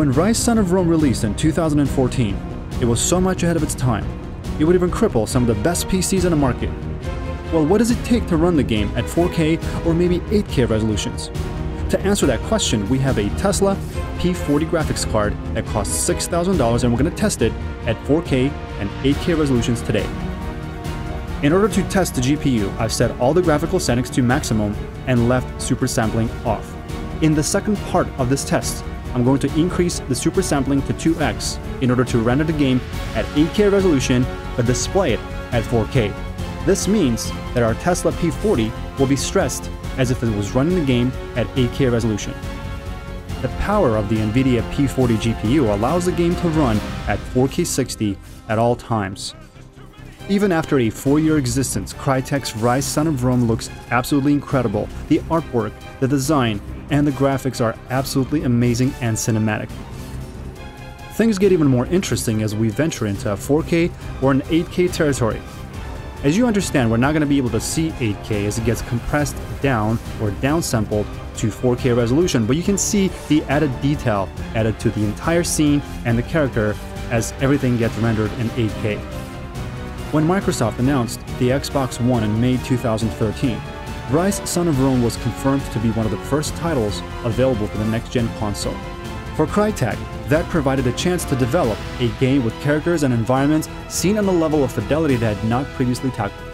When Ryse Son of Rome released in 2014, it was so much ahead of its time. It would even cripple some of the best PCs on the market. Well, what does it take to run the game at 4K or maybe 8K resolutions? To answer that question, we have a Tesla P40 graphics card that costs $6,000 and we're going to test it at 4K and 8K resolutions today. In order to test the GPU, I've set all the graphical settings to maximum and left super sampling off. In the second part of this test, I'm going to increase the super sampling to 2x in order to render the game at 8K resolution but display it at 4K. This means that our Tesla P40 will be stressed as if it was running the game at 8K resolution. The power of the NVIDIA P40 GPU allows the game to run at 4K 60 at all times. Even after a four-year existence, Crytek's Ryse Son of Rome looks absolutely incredible. The artwork, the design, and the graphics are absolutely amazing and cinematic. Things get even more interesting as we venture into a 4K or an 8K territory. As you understand, we're not going to be able to see 8K as it gets compressed down or downsampled to 4K resolution, but you can see the added detail added to the entire scene and the character as everything gets rendered in 8K. When Microsoft announced the Xbox One in May 2013, Ryse Son of Rome was confirmed to be one of the first titles available for the next-gen console. For Crytek, that provided a chance to develop a game with characters and environments seen on a level of fidelity that had not previously tackled.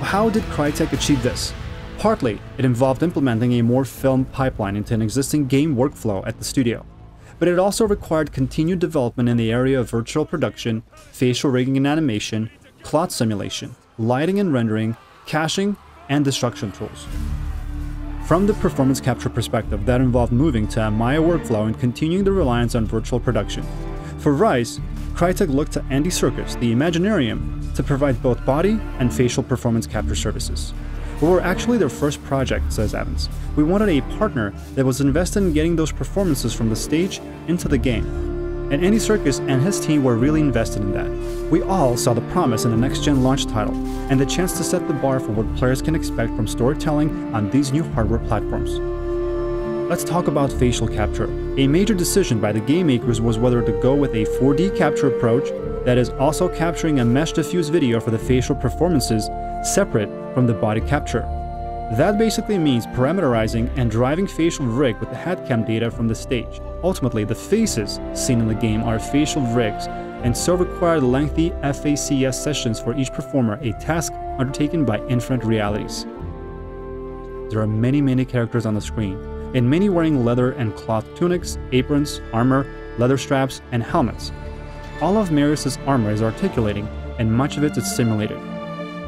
How did Crytek achieve this? Partly, it involved implementing a more film pipeline into an existing game workflow at the studio. But it also required continued development in the area of virtual production, facial rigging and animation, cloth simulation, lighting and rendering, caching, and destruction tools. From the performance capture perspective, that involved moving to a Maya workflow and continuing the reliance on virtual production. For Ryse, Crytek looked to Andy Serkis, the Imaginarium, to provide both body and facial performance capture services. We were actually their first project, says Evans. We wanted a partner that was invested in getting those performances from the stage into the game and Andy Serkis and his team were really invested in that. We all saw the promise in the next gen launch title, and the chance to set the bar for what players can expect from storytelling on these new hardware platforms. Let's talk about facial capture. A major decision by the game makers was whether to go with a 4D capture approach that is also capturing a mesh diffuse video for the facial performances separate from the body capture. That basically means parameterizing and driving facial rig with the headcam data from the stage. Ultimately, the faces seen in the game are facial rigs and so require lengthy FACS sessions for each performer, a task undertaken by Infinite Realities. There are many, many characters on the screen, and many wearing leather and cloth tunics, aprons, armor, leather straps, and helmets. All of Marius' armor is articulating, and much of it is simulated.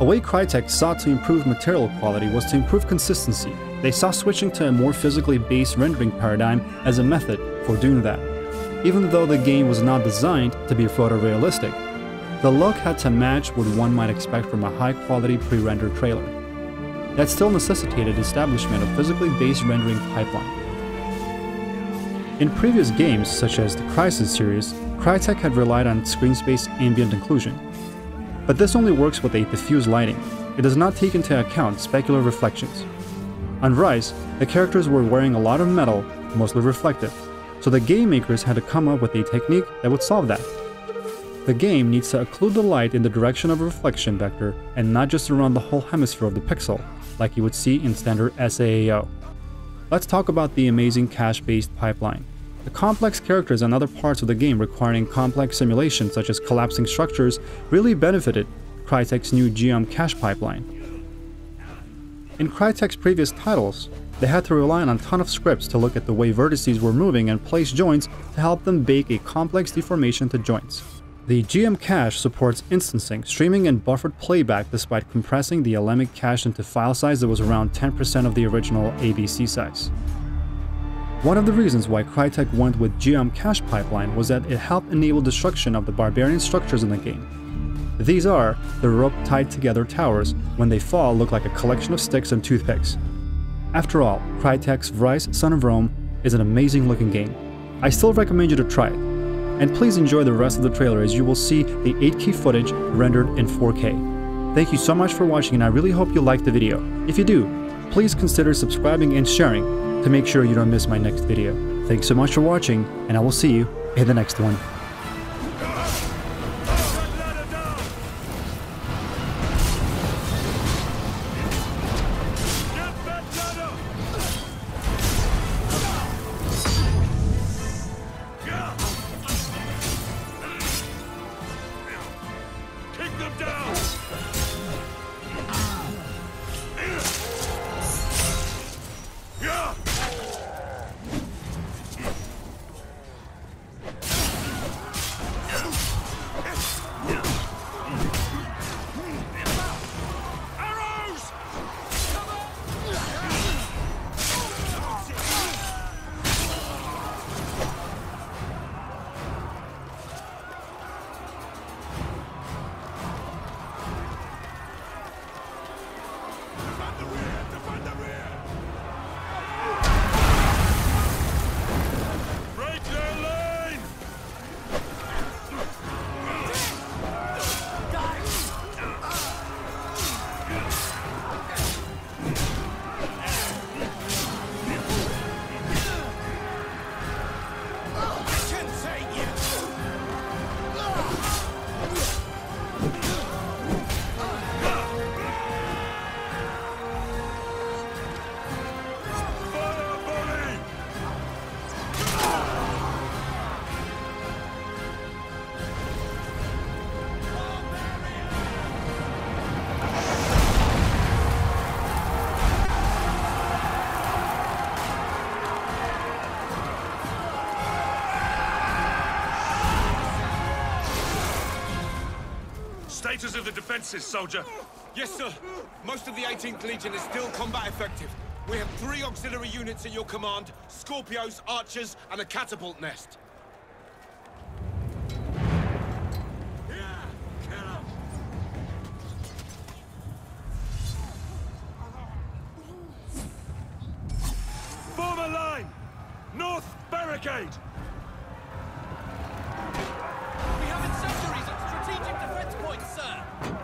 A way Crytek sought to improve material quality was to improve consistency. They saw switching to a more physically based rendering paradigm as a method for doing that. Even though the game was not designed to be photorealistic, the look had to match what one might expect from a high quality pre rendered trailer. That still necessitated establishment of physically based rendering pipeline. In previous games, such as the Crysis series, Crytek had relied on screen space ambient occlusion, but this only works with a diffuse lighting. It does not take into account specular reflections. On Ryse, the characters were wearing a lot of metal, mostly reflective, so the game makers had to come up with a technique that would solve that. The game needs to occlude the light in the direction of a reflection vector and not just around the whole hemisphere of the pixel, like you would see in standard SSAO. Let's talk about the amazing cache-based pipeline. The complex characters and other parts of the game requiring complex simulations such as collapsing structures really benefited Crytek's new Geom cache pipeline. In Crytek's previous titles, they had to rely on a ton of scripts to look at the way vertices were moving and place joints to help them bake a complex deformation to joints. The Geom cache supports instancing, streaming, and buffered playback despite compressing the Alembic cache into file size that was around 10% of the original ABC size. One of the reasons why Crytek went with Geom Cache Pipeline was that it helped enable destruction of the barbarian structures in the game. These are the rope tied together towers, when they fall look like a collection of sticks and toothpicks. After all, Crytek's Ryse Son of Rome is an amazing looking game. I still recommend you to try it. And please enjoy the rest of the trailer as you will see the 8K footage rendered in 4K. Thank you so much for watching and I really hope you liked the video. If you do, please consider subscribing and sharing to make sure you don't miss my next video. Thanks so much for watching, and I will see you in the next one. Status of the defenses, soldier. Yes, sir. Most of the 18th Legion is still combat effective. We have three auxiliary units at your command, Scorpios, Archers, and a catapult nest. Form a line! North barricade! Defense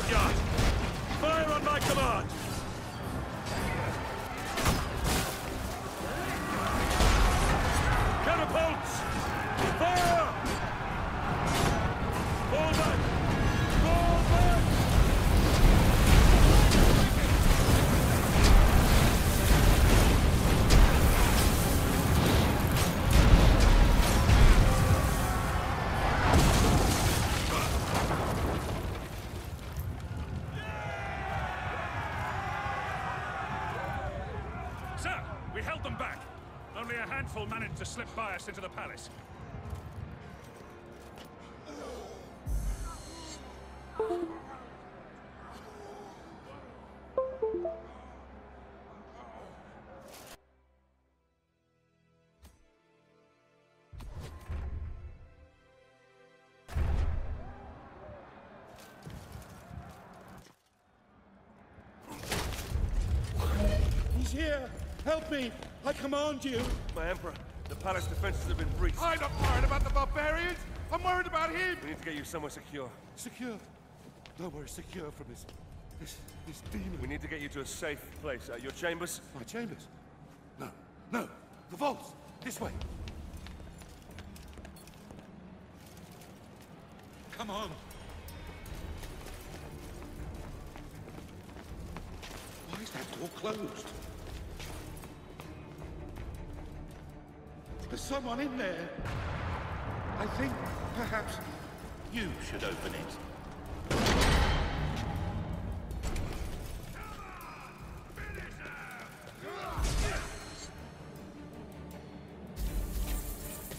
courtyard. Fire on my command! Catapults! Fire! Only a handful managed to slip by us into the palace. He's here! Help me! I command you! My Emperor, the palace defenses have been breached. I'm not worried about the barbarians! I'm worried about him! We need to get you somewhere secure. Secure. Nowhere is secure from this... this... this demon. We need to get you to a safe place. Uh, your chambers? My chambers? No. No! The vaults! This way! Come on! Why is that door closed? There's someone in there. I think perhaps you should open it.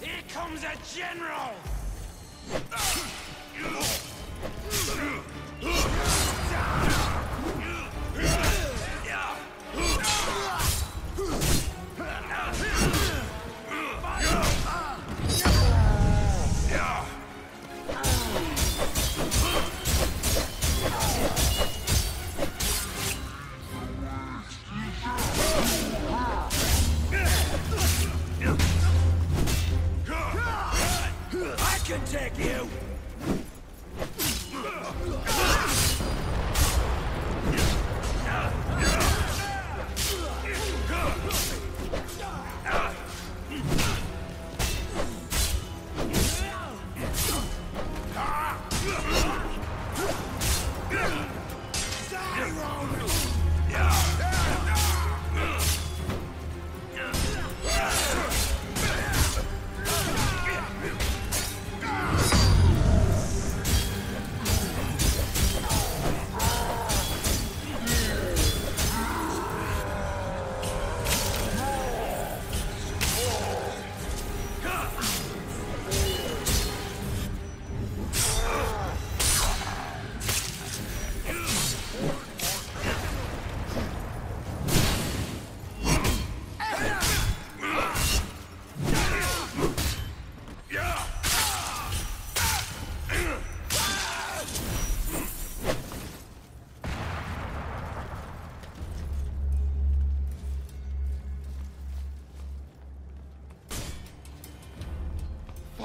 Here comes a general!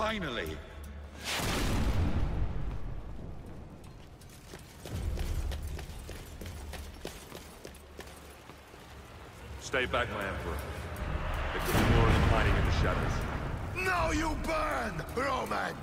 Finally! Stay back, my Emperor. There could be more of them hiding in the shadows. Now you burn, Roman!